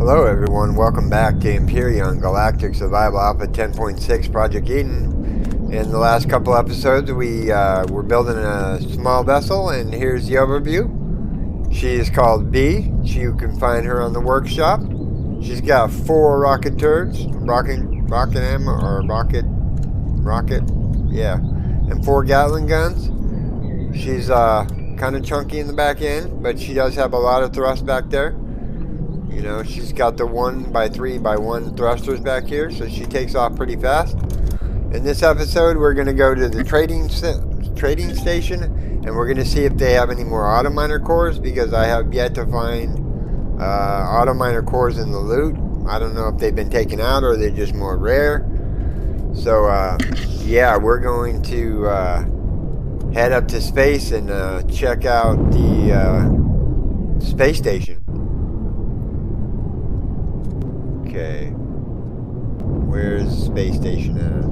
Hello everyone, welcome back to Empyrion Galactic Survival Alpha 10.6 Project Eden. In the last couple episodes we uh, were building a small vessel and here's the overview. She is called B. You can find her on the workshop. She's got four rocket turrets, rocket, rocket ammo, or rocket, rocket, yeah, and four Gatling guns. She's uh, kind of chunky in the back end, but she does have a lot of thrust back there. You know, she's got the one by three by one thrusters back here, so she takes off pretty fast. In this episode, we're going to go to the trading trading station, and we're going to see if they have any more auto miner cores, because I have yet to find uh, auto miner cores in the loot. I don't know if they've been taken out or they're just more rare. So, uh, yeah, we're going to uh, head up to space and uh, check out the uh, space station. Okay. Where's space station at?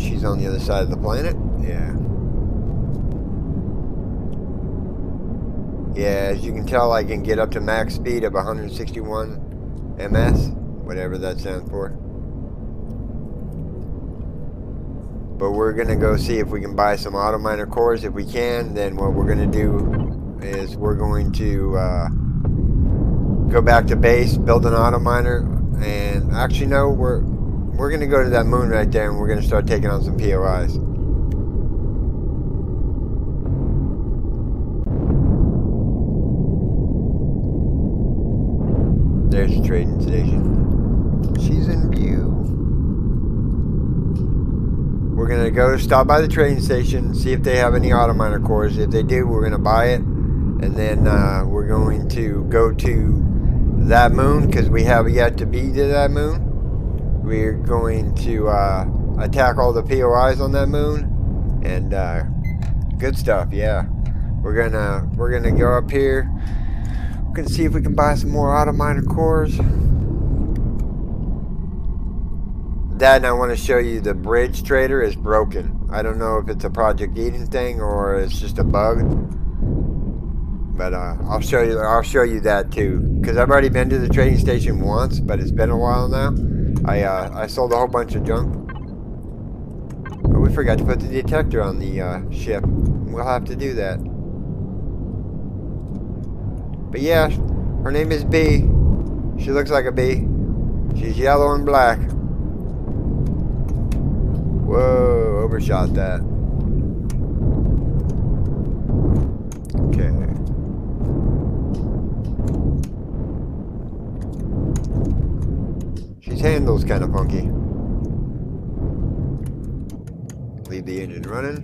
She's on the other side of the planet? Yeah. Yeah, as you can tell, I can get up to max speed of 161 ms, whatever that stands for. But we're going to go see if we can buy some auto miner cores. If we can, then what we're going to do is we're going to uh, go back to base, build an auto miner, and actually no, we're we're going to go to that moon right there and we're going to start taking on some POIs. There's the trading station. She's in view. We're going to go stop by the train station, see if they have any auto miner cores. If they do, we're going to buy it. And then uh, we're going to go to that moon because we have yet to be to that moon. We're going to uh, attack all the POIs on that moon. And uh, good stuff, yeah. We're gonna we're gonna go up here. We're gonna see if we can buy some more auto miner cores. That I want to show you the bridge trader is broken. I don't know if it's a Project Eden thing or it's just a bug. But uh, I'll show you. I'll show you that too, because I've already been to the trading station once, but it's been a while now. I uh, I sold a whole bunch of junk. Oh, we forgot to put the detector on the uh, ship. We'll have to do that. But yeah, her name is B. She looks like a bee. She's yellow and black. Whoa, overshot that. Okay. She's handles kind of funky. Leave the engine running.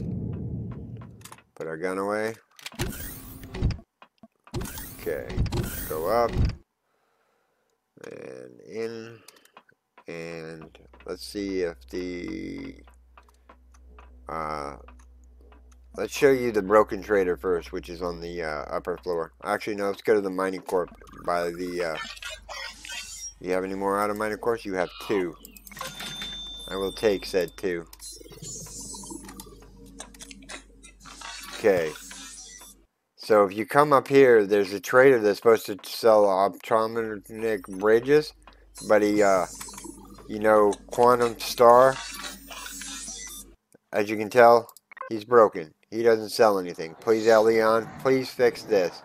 Put our gun away. Okay. Go up. And in. And let's see if the uh, let's show you the broken trader first, which is on the uh, upper floor. Actually, no, let's go to the mining core by the, uh, you have any more out of mining cores? You have two. I will take said two. Okay. So if you come up here, there's a trader that's supposed to sell optronic bridges, but he, uh, you know, Quantum Star, as you can tell, he's broken. He doesn't sell anything. Please, Eleon, please fix this.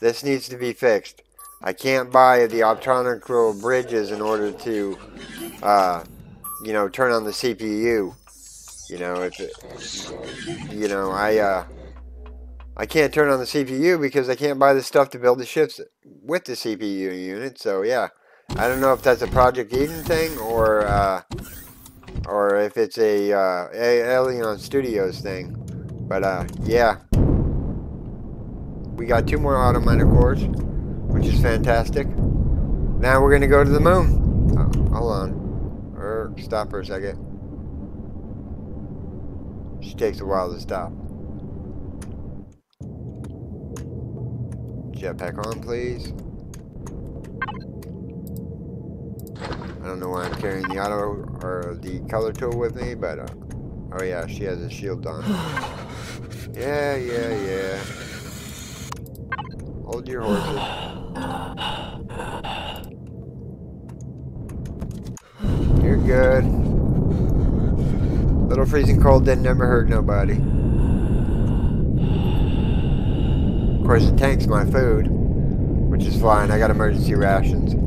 This needs to be fixed. I can't buy the optronical bridges in order to, uh, you know, turn on the CPU. You know, if you know, I, uh, I can't turn on the CPU because I can't buy the stuff to build the ships with the CPU unit. So yeah, I don't know if that's a Project Eden thing or, uh, or if it's a uh, Eleon Studios thing. But uh, yeah, we got two more auto miner cores, which is fantastic. Now we're gonna go to the moon. Oh, hold on, or stop for a second. She takes a while to stop. Jetpack on, please. I don't know why I'm carrying the auto or the color tool with me, but uh, Oh yeah, she has a shield on. Yeah, yeah, yeah. Hold your horses. You're good. Little freezing cold didn't never hurt nobody. Of course, the tank's my food, which is fine. I got emergency rations.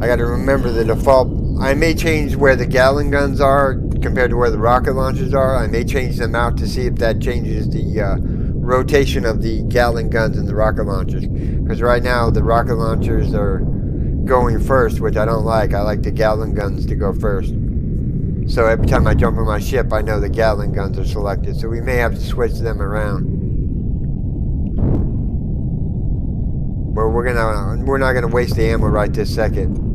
I got to remember the default. I may change where the Gatling guns are compared to where the rocket launchers are. I may change them out to see if that changes the uh, rotation of the Gatling guns and the rocket launchers. Because right now the rocket launchers are going first, which I don't like. I like the Gatling guns to go first. So every time I jump on my ship, I know the Gatling guns are selected. So we may have to switch them around. But we're gonna we're not gonna waste the ammo right this second.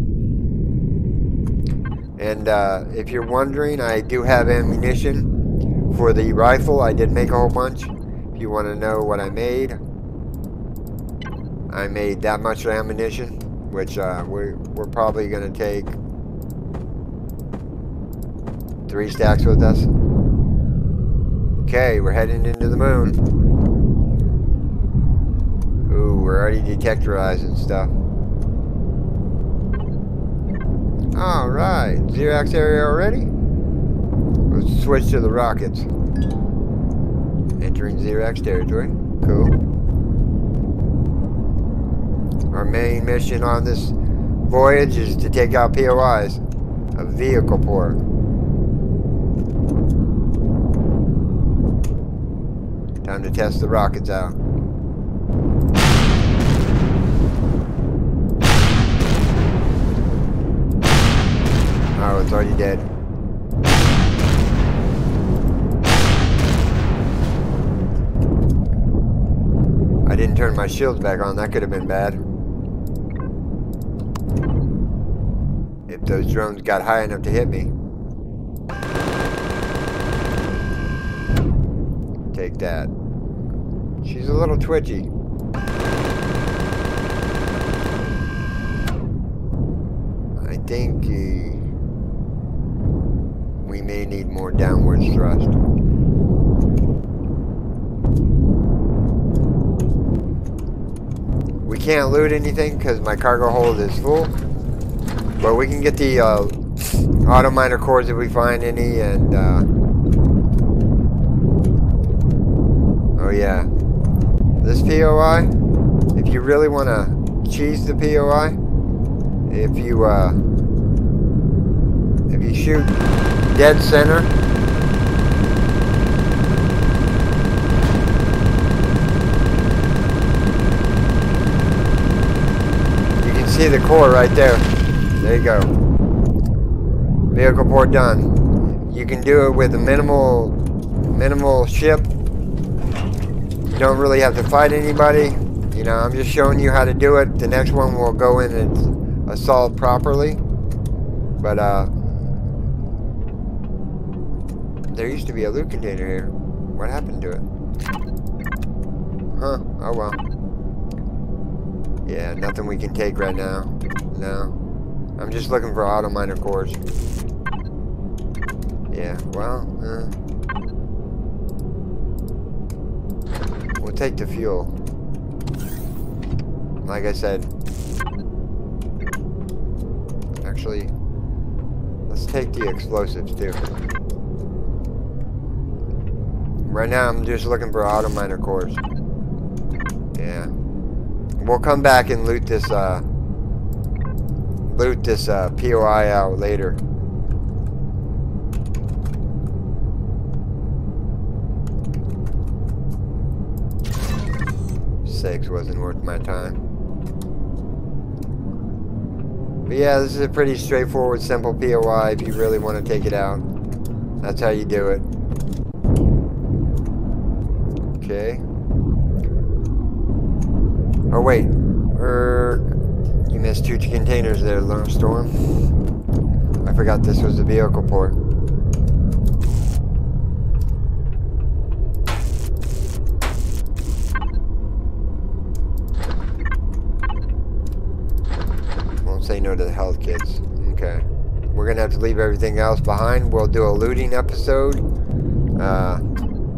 And uh, if you're wondering, I do have ammunition for the rifle. I did make a whole bunch. If you want to know what I made, I made that much ammunition, which uh, we're, we're probably going to take three stacks with us. Okay, we're heading into the moon. Ooh, we're already detectorizing stuff. Alright, Zirax area already? Let's switch to the rockets. Entering Zirax territory. Cool. Our main mission on this voyage is to take out POIs. A vehicle port. Time to test the rockets out. Oh, it's already dead. I didn't turn my shields back on. That could have been bad. If those drones got high enough to hit me. Take that. She's a little twitchy. I think... may need more downward thrust. We can't loot anything because my cargo hold is full. But we can get the uh, auto miner cores if we find any and uh, oh yeah this POI if you really want to cheese the POI if you uh, if you shoot dead center. You can see the core right there. There you go. Vehicle port done. You can do it with a minimal minimal ship. You don't really have to fight anybody. You know, I'm just showing you how to do it. The next one will go in and assault properly. But uh there used to be a loot container here. What happened to it? Huh. Oh well. Yeah, nothing we can take right now. No. I'm just looking for auto miner cores. Yeah, well, uh, We'll take the fuel. Like I said. Actually, let's take the explosives too. Right now, I'm just looking for auto miner cores. Yeah. We'll come back and loot this, uh, loot this, uh, POI out later. Six wasn't worth my time. But yeah, this is a pretty straightforward, simple POI if you really want to take it out. That's how you do it. Okay. Oh, wait. Er, you missed two containers there, Lone Storm. I forgot this was the vehicle port. Won't say no to the health kits. Okay. we're gonna have to leave everything else behind. We'll do a looting episode. Uh,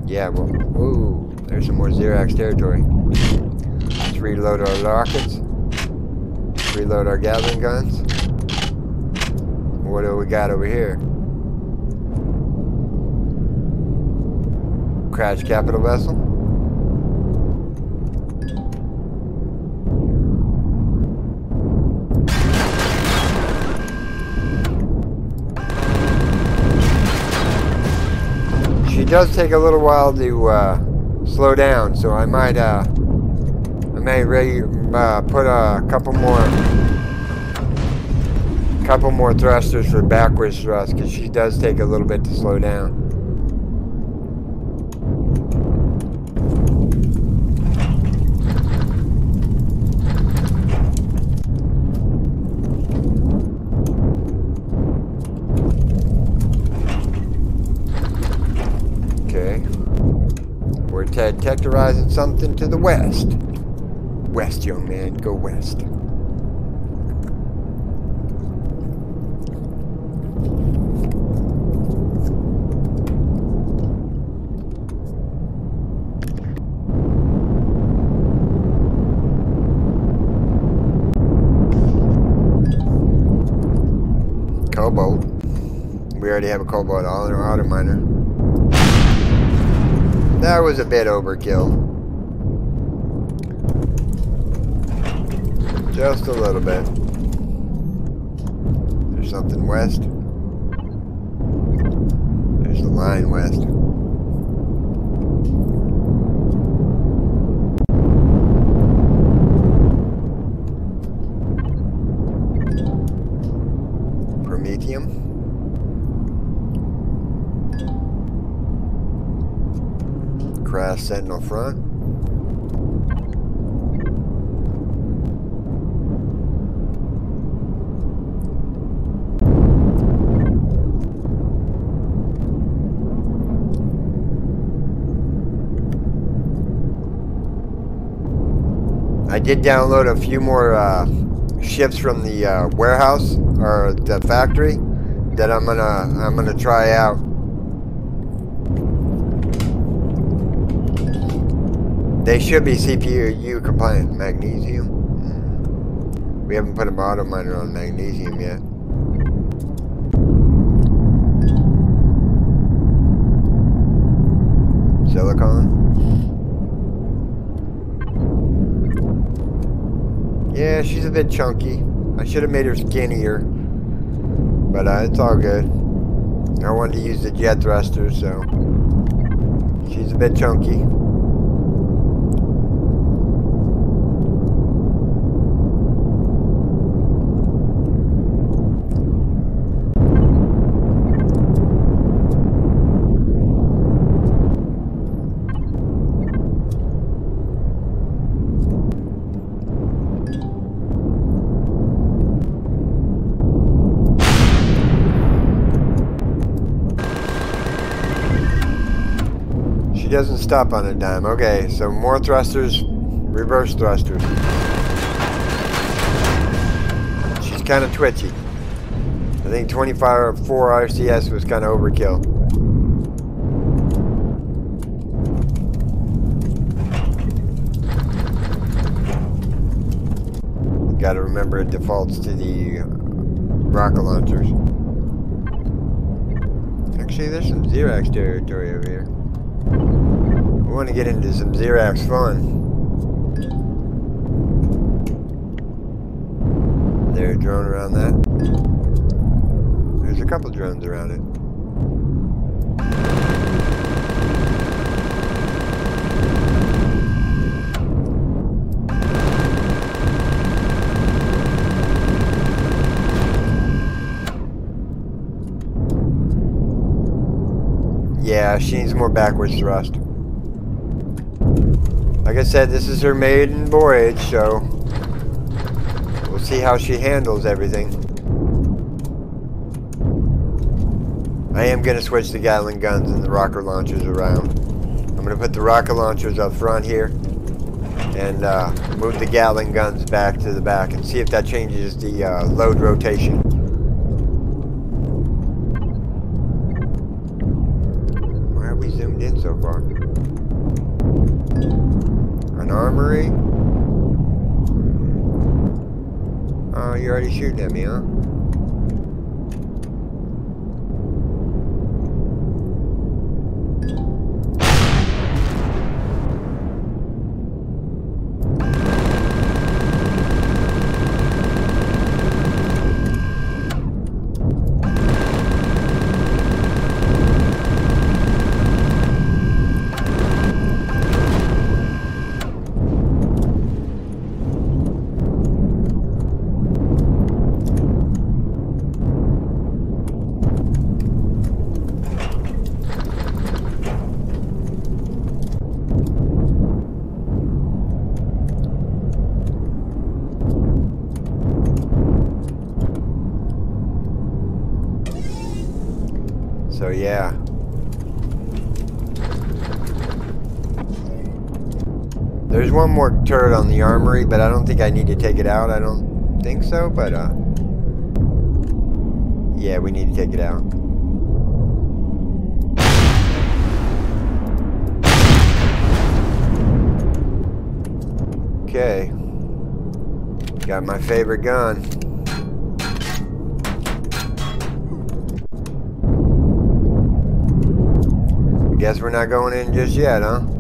yeah, well, ooh, there's some more Zirax territory. Let's reload our rockets. Reload our Gatling guns. What do we got over here? Crash capital vessel. She does take a little while to uh, slow down, so I might uh, I may re uh, put a couple more couple more thrusters for backwards thrust because she does take a little bit to slow down. Okay. We're detectorizing something to the west. West, young man. Go west. Cobalt. We already have a cobalt all in our auto miner. That was a bit overkill. Just a little bit. There's something west. There's the line west. Promethium. Crash Sentinel front. I did download a few more uh, ships from the uh, warehouse or the factory that I'm gonna I'm gonna try out. They should be CPU compliant. Magnesium. We haven't put a auto miner on magnesium yet. Silicon. Yeah, she's a bit chunky. I should have made her skinnier. But uh, it's all good. I wanted to use the jet thruster, so... She's a bit chunky. She doesn't stop on a dime. Okay, so more thrusters, reverse thrusters. She's kind of twitchy. I think 25 4 RCS was kind of overkill. Got to remember it defaults to the rocket launchers. Actually, there's some Zirax territory over here. We want to get into some Zirax fun. There, a drone around that. There's a couple drones around it. Yeah, she needs more backwards thrust. Like I said, this is her maiden voyage, so we'll see how she handles everything. I am going to switch the Gatling guns and the rocket launchers around. I'm going to put the rocket launchers up front here and uh, move the Gatling guns back to the back and see if that changes the uh, load rotation. So far. An armory. Oh, you're already shooting at me, huh? Armory, but I don't think I need to take it out. I don't think so, but uh Yeah, we need to take it out. Okay. Got my favorite gun. Guess we're not going in just yet, huh?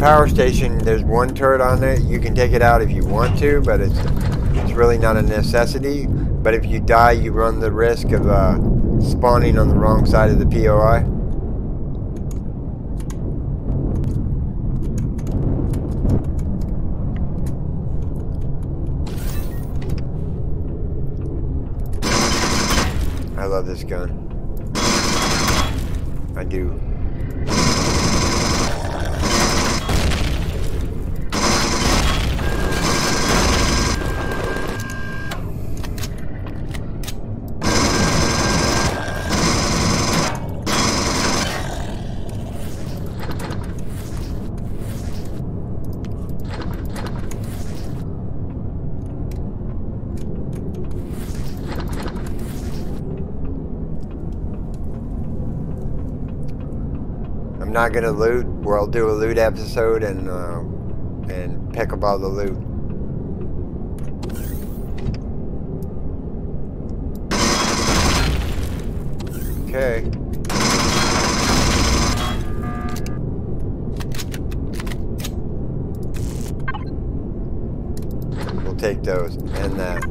Power station, there's one turret on it. You can take it out if you want to, but it's it's really not a necessity. But if you die, you run the risk of uh, spawning on the wrong side of the POI. I love this gun. I do. Not gonna loot. We'll do a loot episode and uh, and pick up all the loot. Okay. We'll take those and that.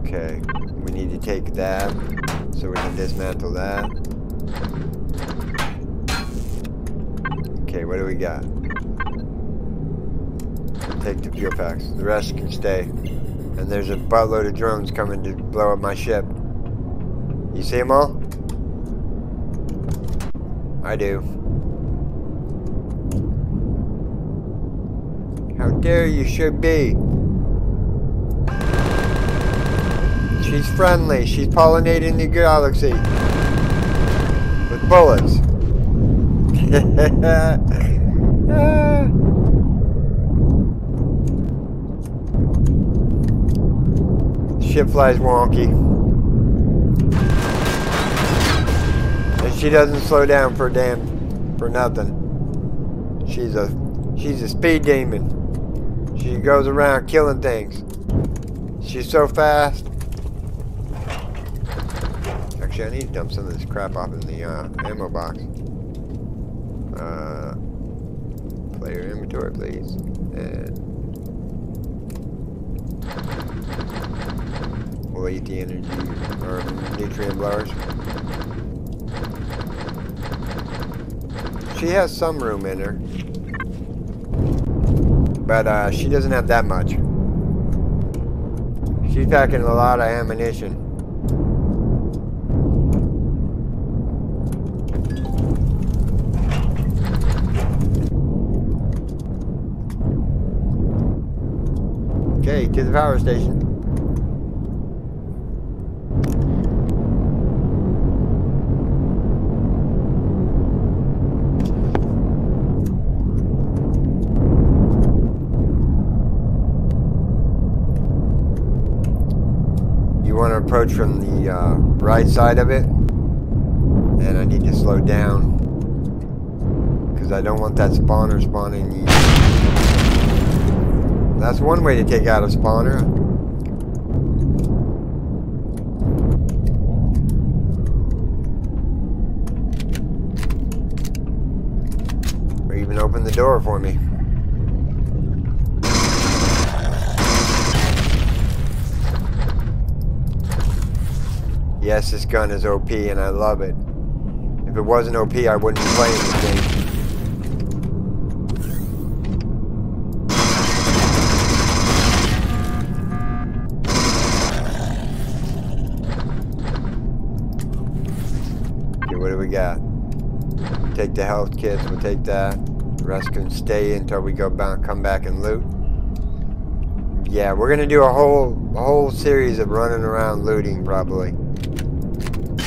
Okay. We need to take that so we can dismantle that. Okay, what do we got? Take the fuel packs. The rest can stay. And there's a buttload of drones coming to blow up my ship. You see them all? I do. How dare you should be. She's friendly. She's pollinating the galaxy. With bullets. Ship flies wonky. And she doesn't slow down for damn for nothing. She's a she's a speed demon. She goes around killing things. She's so fast. Actually, I need to dump some of this crap off in the uh, ammo box. Uh, player inventory, please. And we'll eat the energy or nutrient blowers. She has some room in her. But uh, she doesn't have that much. She's packing a lot of ammunition. get to the power station. You want to approach from the uh, right side of it. And I need to slow down. Because I don't want that spawner spawning you. That's one way to take out a spawner. Or even open the door for me. Yes, this gun is OP and I love it. If it wasn't OP, I wouldn't be playing this game. Okay, what do we got? Take the health kits, we'll take that. The rest can stay until we go back, come back and loot. Yeah, we're gonna do a whole a whole series of running around looting probably.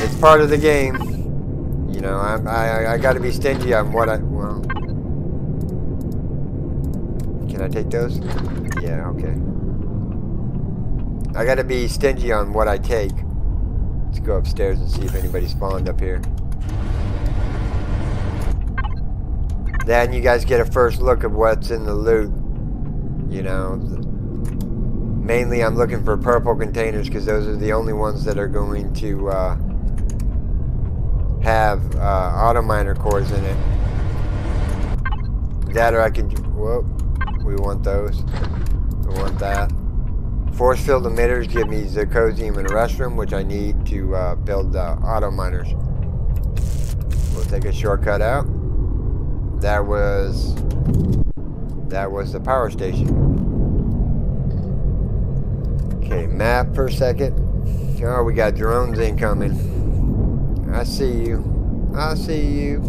It's part of the game. You know, I I I got to be stingy on what I well. Can I take those? Yeah, okay. I got to be stingy on what I take. Let's go upstairs and see if anybody spawned up here. Then you guys get a first look of what's in the loot. You know, mainly I'm looking for purple containers because those are the only ones that are going to uh, have uh, auto miner cores in it. That or I can, whoa, we want those. We want that. Force field emitters give me zirconium and erestrum, which I need to uh, build uh, auto miners. We'll take a shortcut out. That was, that was the power station. Okay, map for a second. Oh, we got drones incoming. I see you. I see you.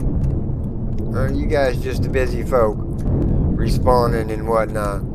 Aren't you guys just a busy folk? Respawning and whatnot.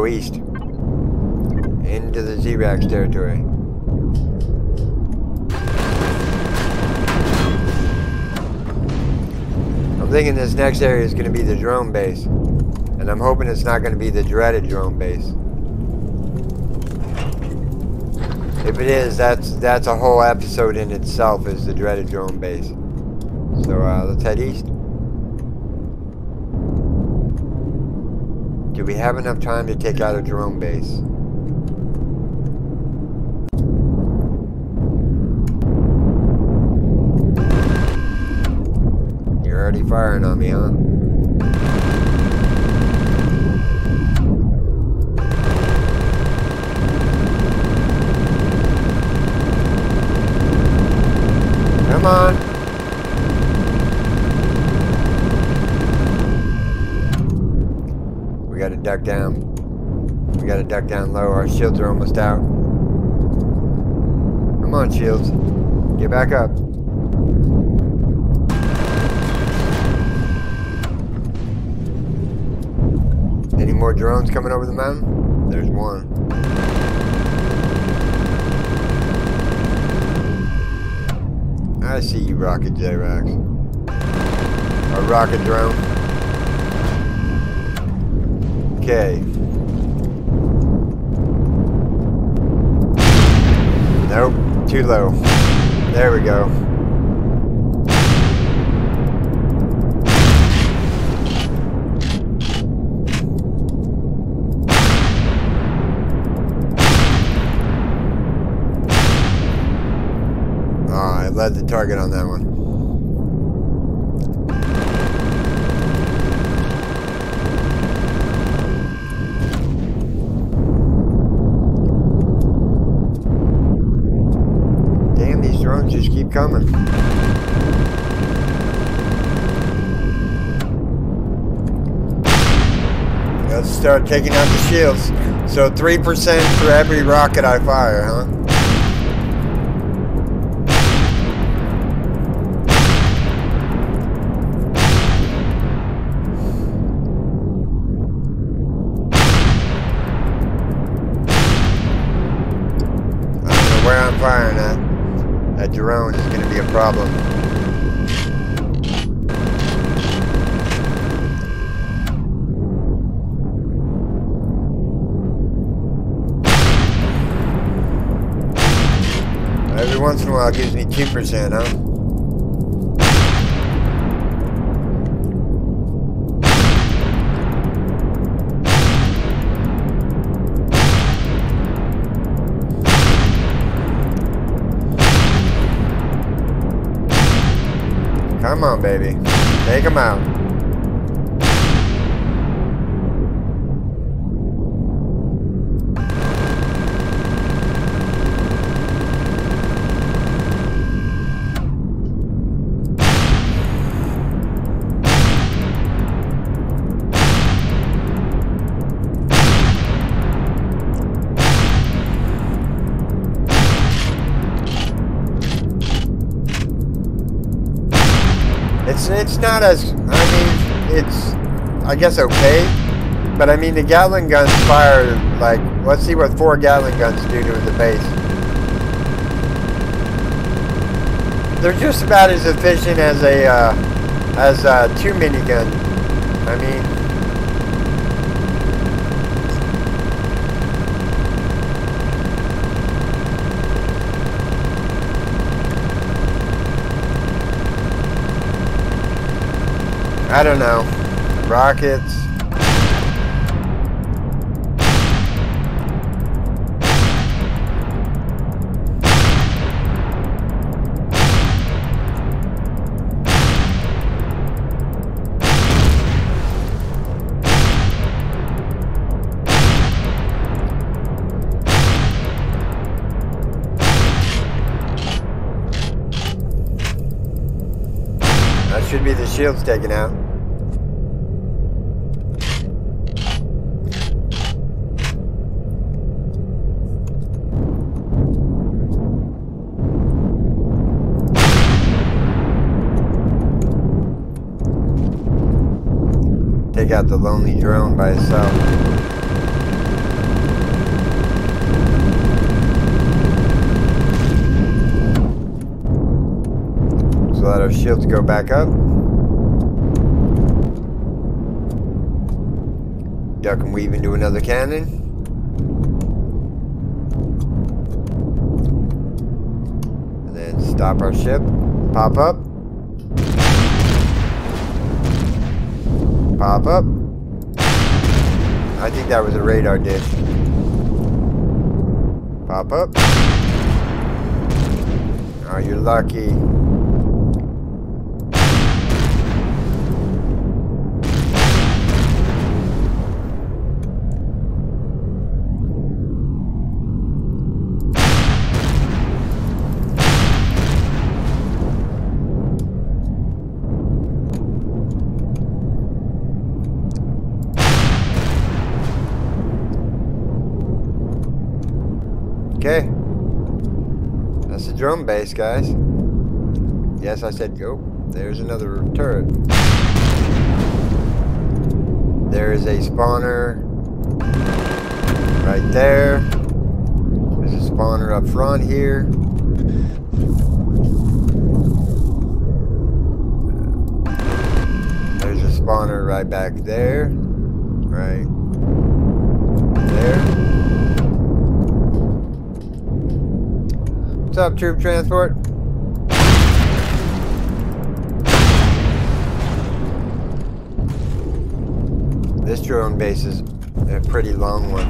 Go east. Into the Zirax territory. I'm thinking this next area is going to be the drone base. And I'm hoping it's not going to be the dreaded drone base. If it is, that's that's a whole episode in itself is the dreaded drone base. So uh, let's head east. Do we have enough time to take out a drone base? You're already firing on me, huh? We gotta duck down. We gotta duck down low. Our shields are almost out. Come on, shields. Get back up. Any more drones coming over the mountain? There's one. I see you, Rocket J-Rax. A rocket drone. Okay. Nope, too low. There we go. I led the target on that one. Keep. Let's start taking out the shields. So 3% for every rocket I fire, huh? At. Drone is going to be a problem. Every once in a while gives me 2%, huh? Baby. Take them out. Not as I mean it's I guess okay, but I mean the Gatling guns fire like let's see what four Gatling guns do to the base. They're just about as efficient as a uh, as a two minigun. I mean. I don't know. Rockets. That should be the shields taken out. Out the lonely drone by itself. So let our shields go back up. Duck and weave into another cannon. And then stop our ship. Pop up. Pop up. I think that was a radar dish. Pop up. Oh, you're lucky. Drone base, guys. Yes, I said go. There's another turret. There is a spawner right there. There's a spawner up front here. There's a spawner right back there. Right there. What's up, troop transport? This drone base is a pretty long one.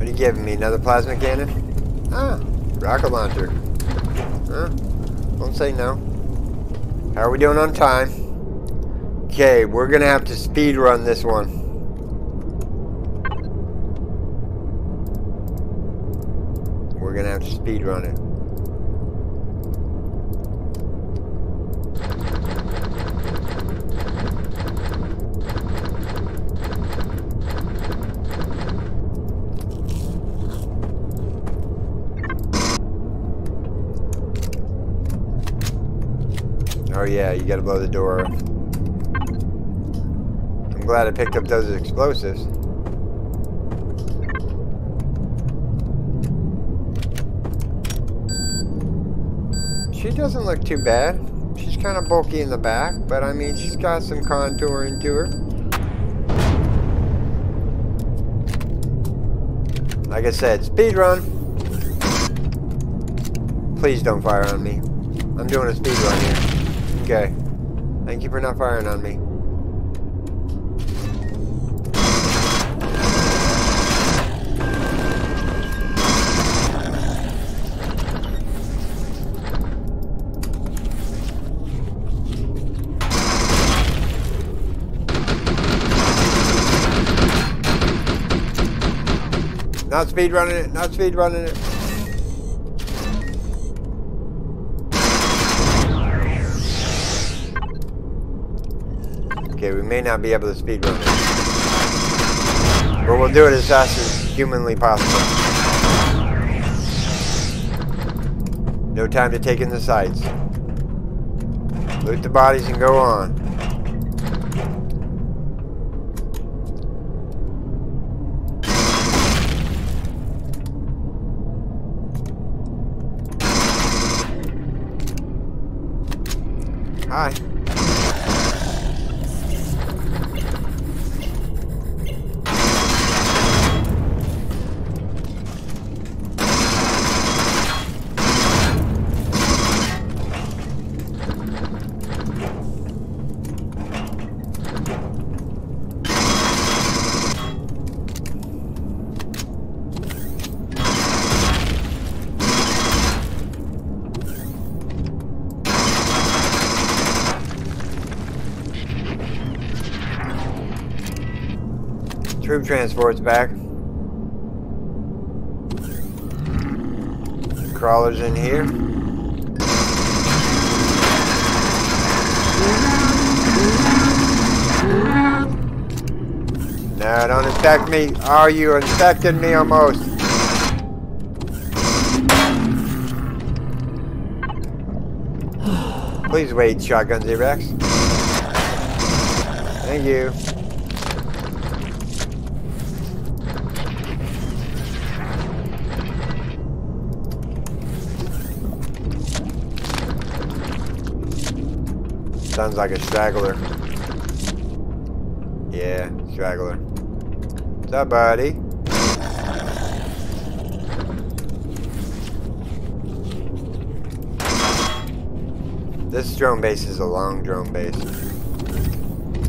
Are you giving me? Another plasma cannon? Ah, rocket launcher. Huh? Don't say no. How are we doing on time? Okay, we're gonna have to speed run this one. We're gonna have to speed run it. Oh yeah, you gotta blow the door. I'm glad I picked up those explosives. She doesn't look too bad. She's kind of bulky in the back, but I mean, she's got some contouring to her. Like I said, speed run. Please don't fire on me. I'm doing a speed run here. Okay. Thank you for not firing on me. Not speed running it, not speed running it. Okay, we may not be able to speed run it. But we'll do it as fast as humanly possible. No time to take in the sights. Loot the bodies and go on. Hi. Troop transport's back. Crawlers in here. No, don't inspect me. Oh, you inspected me almost. Please wait, Shotgun Zirax. Thank you. Sounds like a straggler. Yeah, straggler. What's up, buddy? This drone base is a long drone base.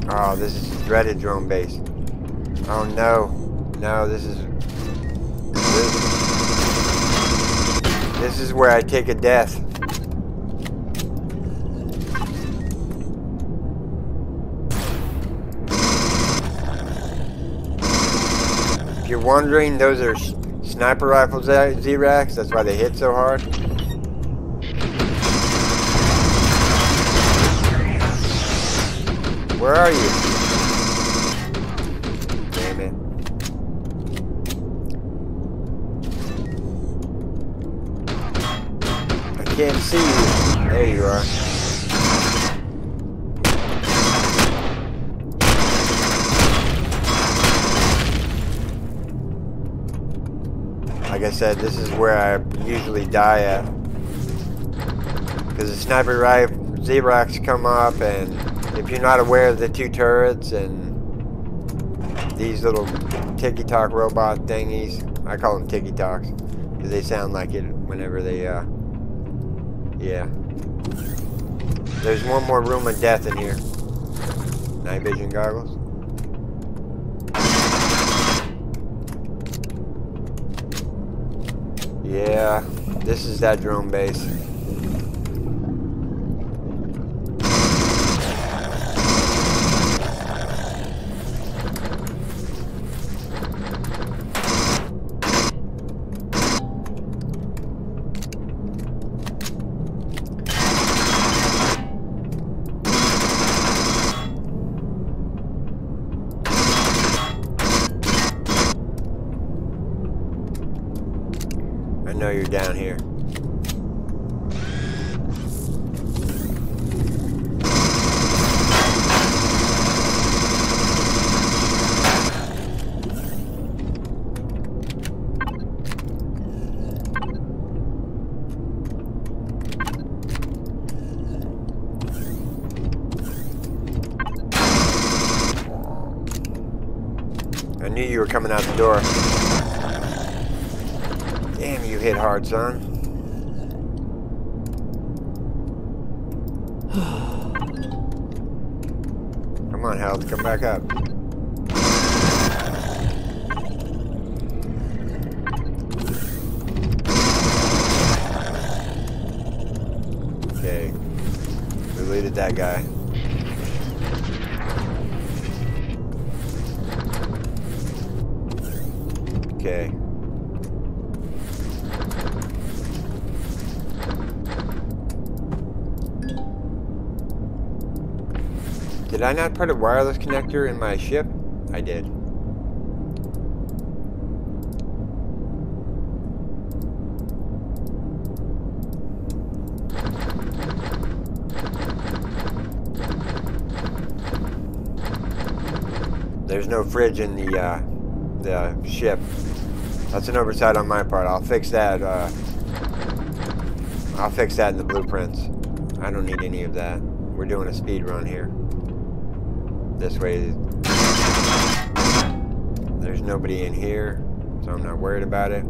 Oh, this is dreaded drone base. Oh no. No, this is... This, this is where I take a death. If you're wondering, those are sniper rifles Zirax. That's why they hit so hard. Where are you? Damn it. I can't see you. There you are. I said, this is where I usually die at. Because the sniper rifle Zirax come up and if you're not aware of the two turrets and these little ticky-tock robot thingies, I call them ticky-tocks because they sound like it whenever they, uh, yeah. There's one more room of death in here. Night vision goggles. Yeah, this is that drone base. I know you're down here. I knew you were coming out the door. Damn, you hit hard, son. Come on, Health, come back up. Okay. Deleted that guy. Put a wireless connector in my ship? I did. There's no fridge in the uh, the ship. That's an oversight on my part. I'll fix that. Uh, I'll fix that in the blueprints. I don't need any of that. We're doing a speed run here. This way, there's nobody in here, so I'm not worried about it.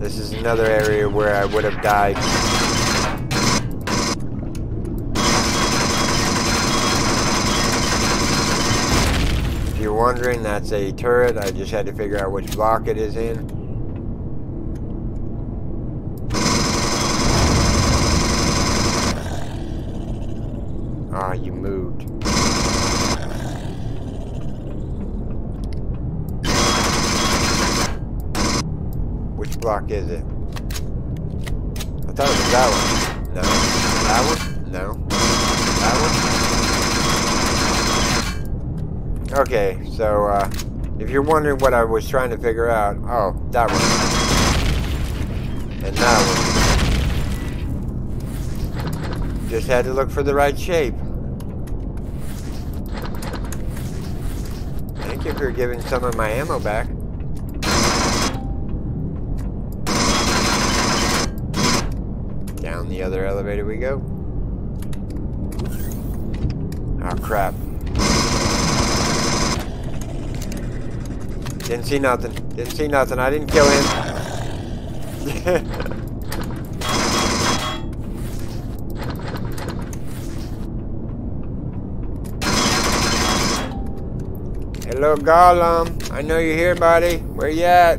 This is another area where I would have died. If you're wondering, that's a turret. I just had to figure out which block it is in. Ah, you moved. Which block is it? I thought it was that one. No. That one? No. That one? Okay, so, uh, if you're wondering what I was trying to figure out, oh, that one. And that one. Just had to look for the right shape. Thank you for giving some of my ammo back. Down the other elevator we go. Oh crap. Didn't see nothing. Didn't see nothing. I didn't kill him. Hello, Gollum. I know you're here, buddy. Where you at?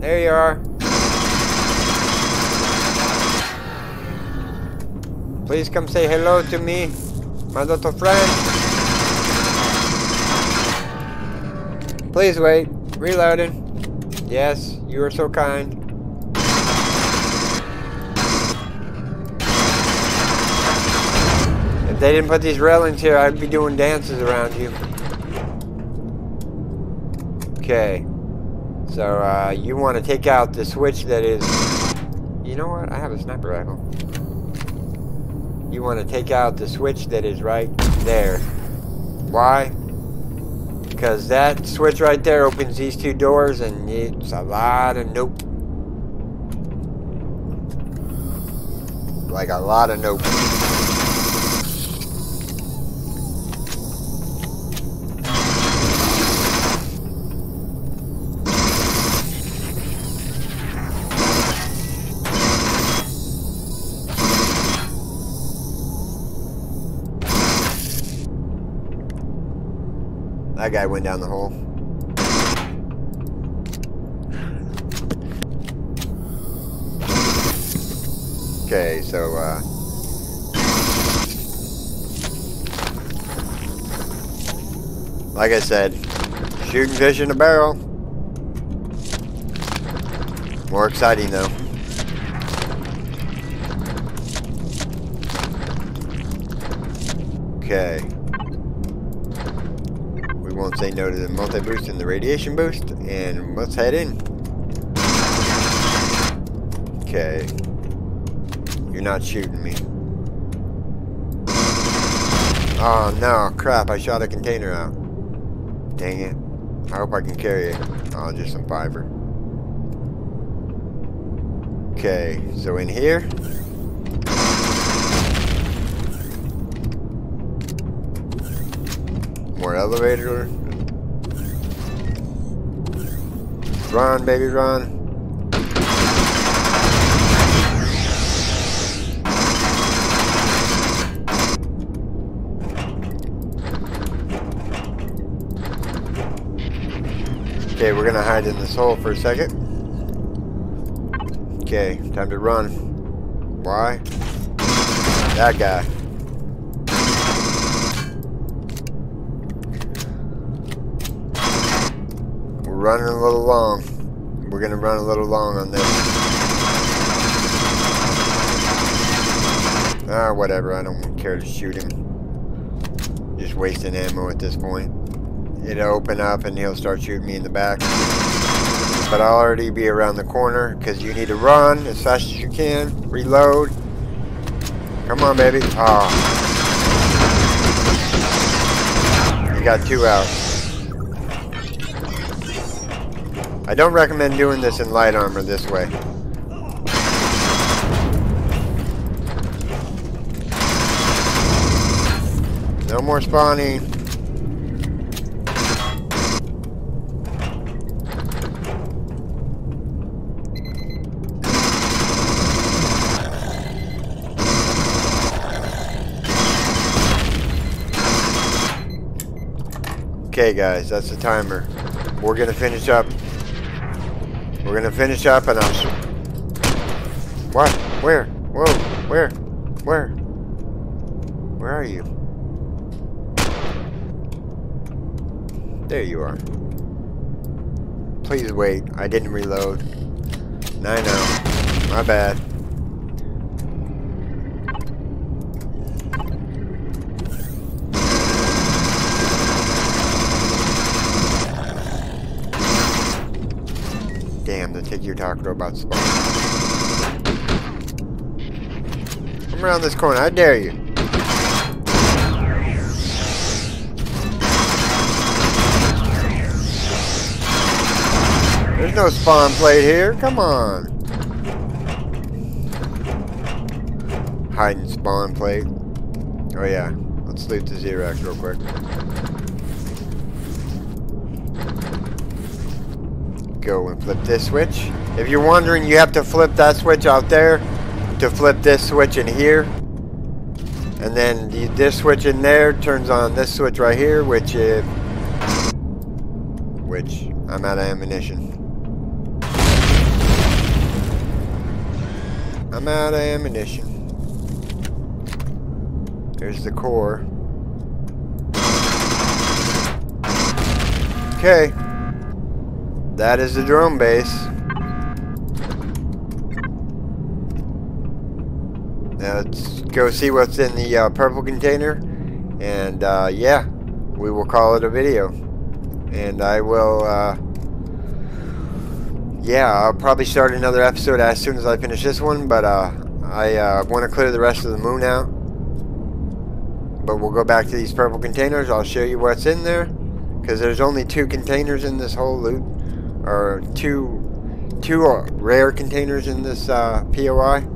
There you are. Please come say hello to me, my little friend. Please wait. Reloading. Yes, you are so kind. If they didn't put these railings here, I'd be doing dances around you. Okay. So, uh, you want to take out the switch that is... You know what? I have a sniper rifle. You want to take out the switch that is right there. Why? Because that switch right there opens these two doors and it's a lot of nope. Like a lot of nope. That guy went down the hole. Okay, so, uh... Like I said, shooting fish in a barrel. More exciting, though. Okay. Won't say no to the multi-boost and the radiation boost. And let's head in. Okay. You're not shooting me. Oh no, crap, I shot a container out. Dang it. I hope I can carry it. Oh, just some fiber. Okay, so in here. More elevator. Run, baby, run. Okay, we're gonna hide in this hole for a second. Okay, time to run. Why? That guy. We're running a little long. We're gonna run a little long on this. Ah, whatever. I don't care to shoot him. Just wasting ammo at this point it'll open up and he'll start shooting me in the back. But I'll already be around the corner because you need to run as fast as you can. Reload. Come on, baby. Oh. You got two out. I don't recommend doing this in light armor this way. No more spawning. Okay, guys, that's the timer. We're gonna finish up. We're gonna finish up and I'll... Um, what? Where? Whoa, where? Where? Where are you? There you are. Please wait. I didn't reload. I know. Oh. My bad. You're talking about spawn. Come around this corner. I dare you. There's no spawn plate here. Come on. Hiding spawn plate. Oh yeah. Let's loot the Zirax real quick. go and flip this switch. If you're wondering, you have to flip that switch out there to flip this switch in here. And then the, this switch in there turns on this switch right here, which is... Which, I'm out of ammunition. I'm out of ammunition. There's the core. Okay. That is the drone base. Now let's go see what's in the uh, purple container. And uh, yeah, we will call it a video. And I will, uh, yeah, I'll probably start another episode as soon as I finish this one. But uh, I uh, want to clear the rest of the moon out. But we'll go back to these purple containers. I'll show you what's in there. Because there's only two containers in this whole loot or two two rare containers in this uh, POI.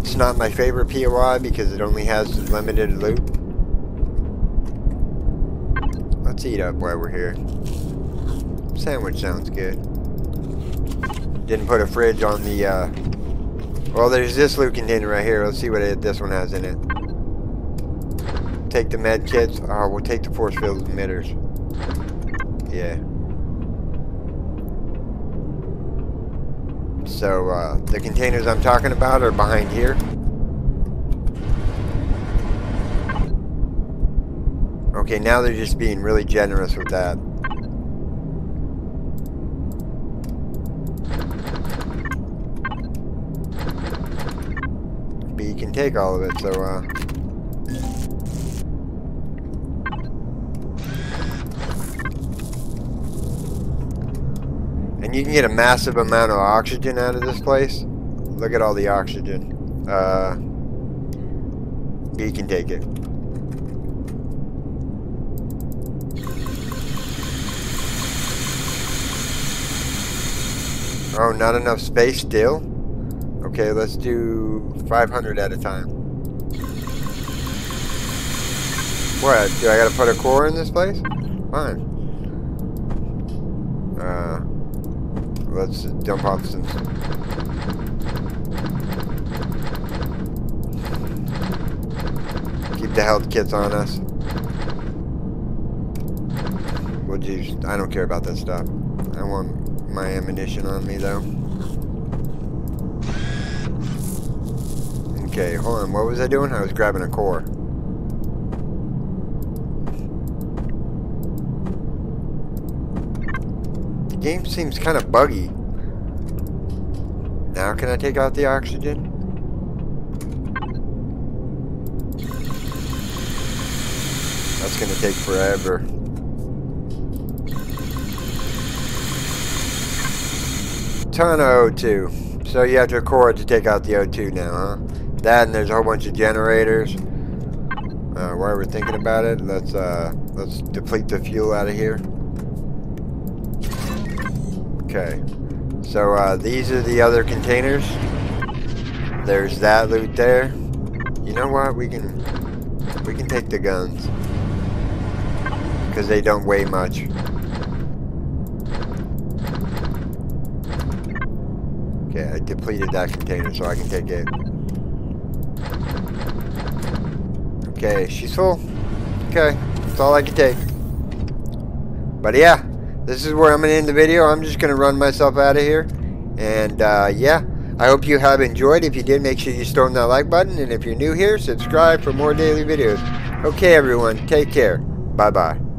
It's not my favorite POI because it only has limited loot. Let's eat up while we're here. Sandwich sounds good. Didn't put a fridge on the, uh... Well, there's this loot container right here. Let's see what it, this one has in it. Take the med kits. Oh, we'll take the force field emitters. Yeah. So uh, the containers I'm talking about are behind here. Okay, now they're just being really generous with that. But you can take all of it, so uh... And you can get a massive amount of oxygen out of this place. Look at all the oxygen. Uh, you can take it. Oh, not enough space still? Okay, let's do 500 at a time. What? Do I gotta put a core in this place? Fine. Uh, let's dump off some... Keep the health kits on us. We'll just... I don't care about that stuff. I want my ammunition on me, though. Okay, hold on. What was I doing? I was grabbing a core. Game seems kind of buggy. Now can I take out the oxygen? That's gonna take forever. Ton of O2. So you have to it to take out the O2 now, huh? That and there's a whole bunch of generators. Uh, while we're thinking about it, let's uh, let's deplete the fuel out of here. Okay. So uh, these are the other containers. There's that loot there. You know what? We can we can take the guns because they don't weigh much. Okay, I depleted that container so I can take it. Okay, she's full. Okay, that's all I can take. But yeah, this is where I'm going to end the video. I'm just going to run myself out of here. And uh, yeah, I hope you have enjoyed. If you did, make sure you storm that like button. And if you're new here, subscribe for more daily videos. Okay, everyone, take care. Bye-bye.